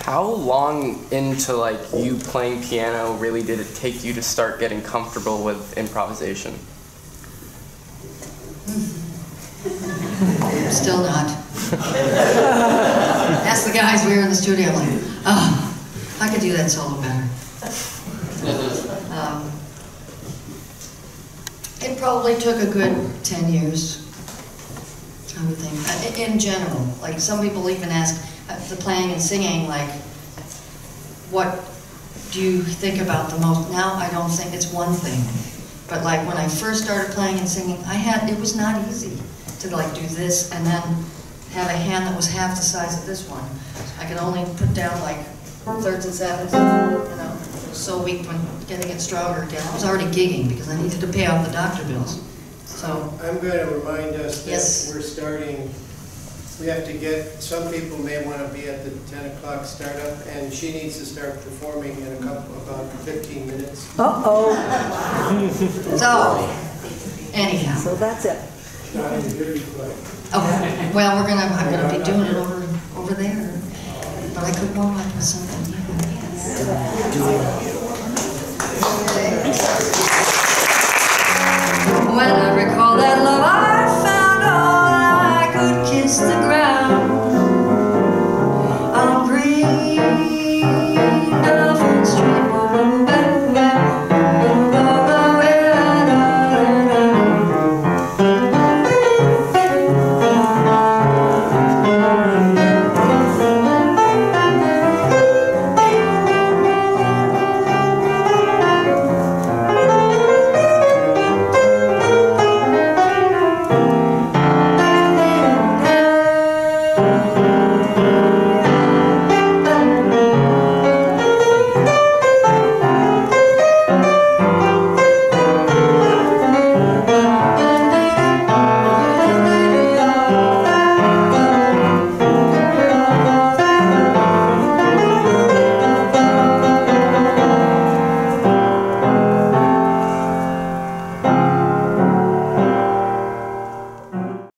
How long into like you playing piano really did it take you to start getting comfortable with improvisation? Still not. Ask the guys we were in the studio, I'm like, oh, I could do that solo better. Um, It probably took a good 10 years, I would think, Uh, in general. Like, some people even ask, the playing and singing, like, what do you think about the most? Now, I don't think it's one thing. But like, when I first started playing and singing, I had, it was not easy to like do this and then have a hand that was half the size of this one. I could only put down like thirds and sevenths, you know, it was so weak when getting it stronger again. I was already gigging because I needed to pay off the doctor bills. So, I'm going to remind us Yes. that we're starting, we have to get, some people may want to be at the 10 o'clock startup, and she needs to start performing in a couple, about 15 minutes. Uh-oh, so, anyhow. so that's it. Oh, well, we're gonna, I'm gonna be doing it over, over there, but I could warm